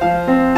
Música